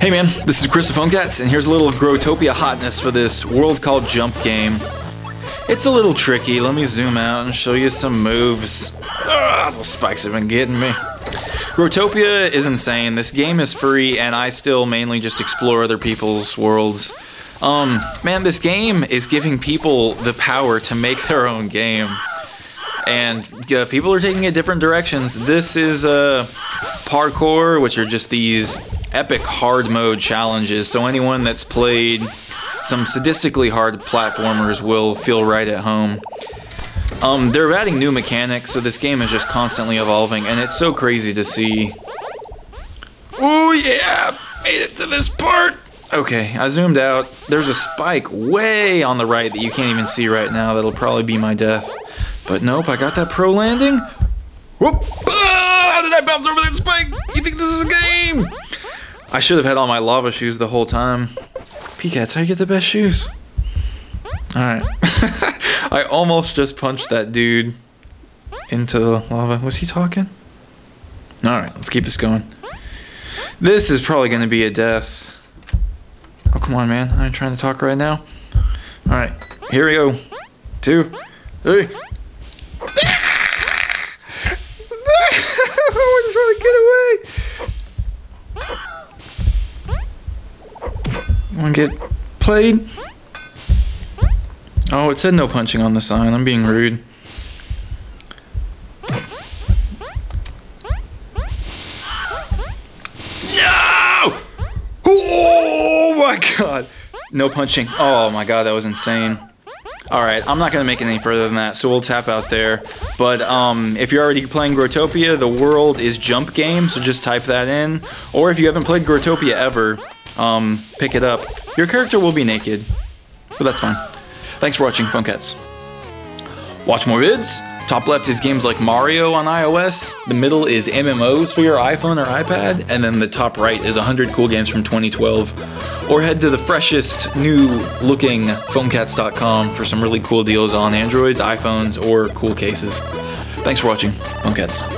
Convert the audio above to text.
Hey man, this is Chris of PhoneCats, and here's a little Growtopia hotness for this world called Jump game. It's a little tricky. Let me zoom out and show you some moves. Ah, those spikes have been getting me. Growtopia is insane. This game is free, and I still mainly just explore other people's worlds. Um, man, this game is giving people the power to make their own game. And uh, people are taking it different directions. This is uh, parkour, which are just these epic hard mode challenges. So anyone that's played some sadistically hard platformers will feel right at home. Um, they're adding new mechanics, so this game is just constantly evolving, and it's so crazy to see. Oh yeah, made it to this part. Okay, I zoomed out. There's a spike way on the right that you can't even see right now. That'll probably be my death. But nope, I got that pro landing. Whoop! Ah, how did I bounce over that spike? You think this is a game? I should have had all my lava shoes the whole time. Picats, how you get the best shoes? Alright. I almost just punched that dude into the lava. Was he talking? Alright, let's keep this going. This is probably going to be a death. Oh, come on, man. I ain't trying to talk right now. Alright, here we go. Two, three. I want to get played? Oh, it said no punching on the sign. I'm being rude. No! Oh my god. No punching. Oh my god, that was insane. Alright, I'm not going to make it any further than that, so we'll tap out there. But um, if you're already playing Growtopia, the world is Jump Game, so just type that in. Or if you haven't played Growtopia ever, um, pick it up. Your character will be naked, but that's fine. Thanks for watching, PhoneCats. Watch more vids. Top left is games like Mario on iOS, the middle is MMOs for your iPhone or iPad, and then the top right is 100 cool games from 2012. Or head to the freshest, new looking phonecats.com for some really cool deals on Androids, iPhones, or cool cases. Thanks for watching, PhoneCats.